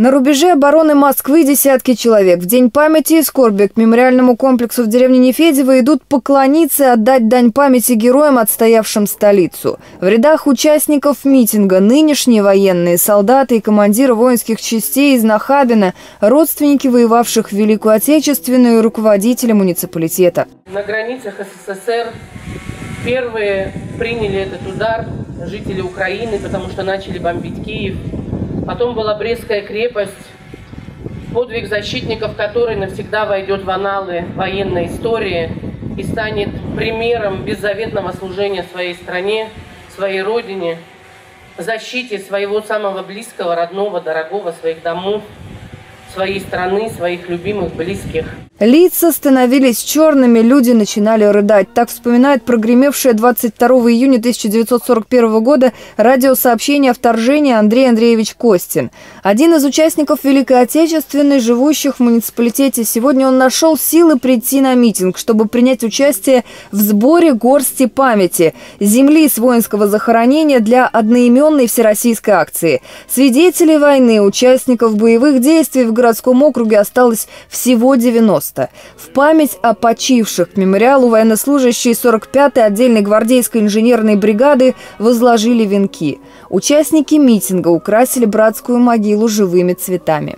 На рубеже обороны Москвы десятки человек. В День памяти и скорби к мемориальному комплексу в деревне Нефедево идут поклониться и отдать дань памяти героям, отстоявшим столицу. В рядах участников митинга нынешние военные, солдаты и командиры воинских частей из Нахабина, родственники воевавших в Великую Отечественную и руководители муниципалитета. На границах СССР первые приняли этот удар жители Украины, потому что начали бомбить Киев. Потом была Брестская крепость, подвиг защитников которой навсегда войдет в аналы военной истории и станет примером беззаветного служения своей стране, своей родине, защите своего самого близкого, родного, дорогого, своих домов, своей страны, своих любимых, близких. Лица становились черными, люди начинали рыдать. Так вспоминает прогремевшее 22 июня 1941 года радиосообщение о вторжении Андрей Андреевич Костин. Один из участников Великой Отечественной, живущих в муниципалитете, сегодня он нашел силы прийти на митинг, чтобы принять участие в сборе горсти памяти, земли с воинского захоронения для одноименной всероссийской акции. Свидетелей войны, участников боевых действий в городском округе осталось всего 90 место. В память о почивших к мемориалу военнослужащие 45-й отдельной гвардейской инженерной бригады возложили венки. Участники митинга украсили братскую могилу живыми цветами.